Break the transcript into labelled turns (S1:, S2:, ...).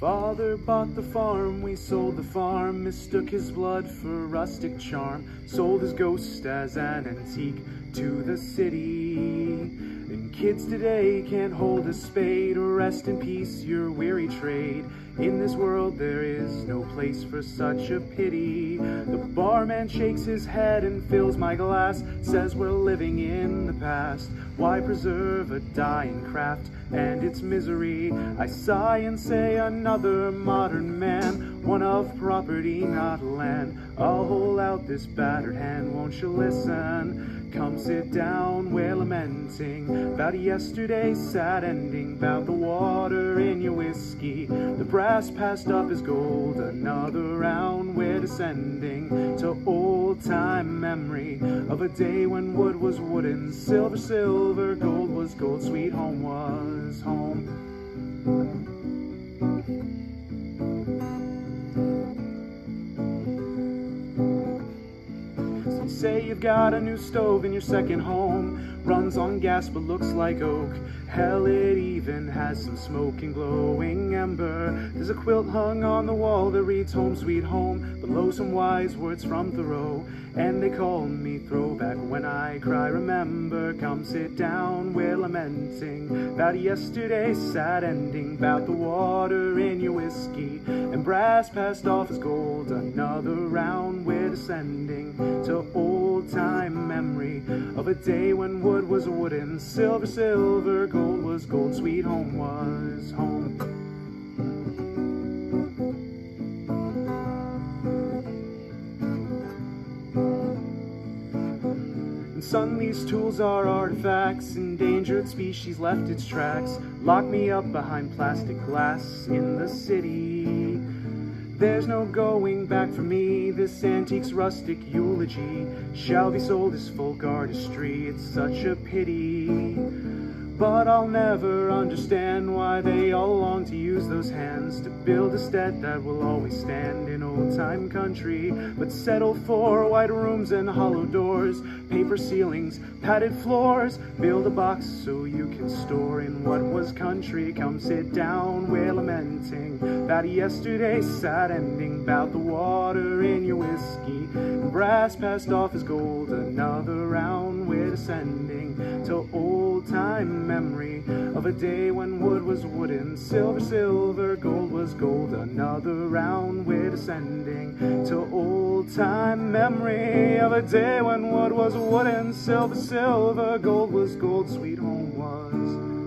S1: Father bought the farm, we sold the farm, mistook his blood for rustic charm, sold his ghost as an antique to the city. And kids today can't hold a spade rest in peace your weary trade. In this world there is no place for such a pity. The barman shakes his head and fills my glass, says we're living in the past. Why preserve a dying craft and its misery? I sigh and say another modern man, one of property, not land. I'll hold out this battered hand, won't you listen? Come sit down, we're lamenting about yesterday's sad ending, about the water whiskey. The brass passed up is gold, another round we're descending to old time memory of a day when wood was wooden, silver, silver, gold was gold, sweet home was home. Say you've got a new stove in your second home. Runs on gas but looks like oak. Hell, it even has some smoking, glowing ember. There's a quilt hung on the wall that reads Home Sweet Home. Below some wise words from Thoreau. And they call me throwback when I cry. Remember, come sit down, we're lamenting about yesterday's sad ending, about the water in your whiskey. And brass passed off as gold. Another round, we're descending to old time memory of a day when wood was wooden, silver, silver, gold was gold, sweet home was home. And son, these tools are artifacts, endangered species left its tracks. Lock me up behind plastic glass in the city. There's no going back for me, this antique's rustic eulogy shall be sold as folk artistry, it's such a pity. But I'll never understand why they all long to use those hands to build a stead that will always stand in old time country, but settle for white rooms and hollow doors, paper ceilings, padded floors, build a box so you can store in what was country. Come sit down, we're lamenting about yesterday's sad ending, about the water in your whiskey, and brass passed off as gold. Another round, we're descending to old time memory of a day when wood was wooden, silver, silver, gold was gold. Another round we're descending to old time memory of a day when wood was wooden, silver, silver, gold was gold, sweet home was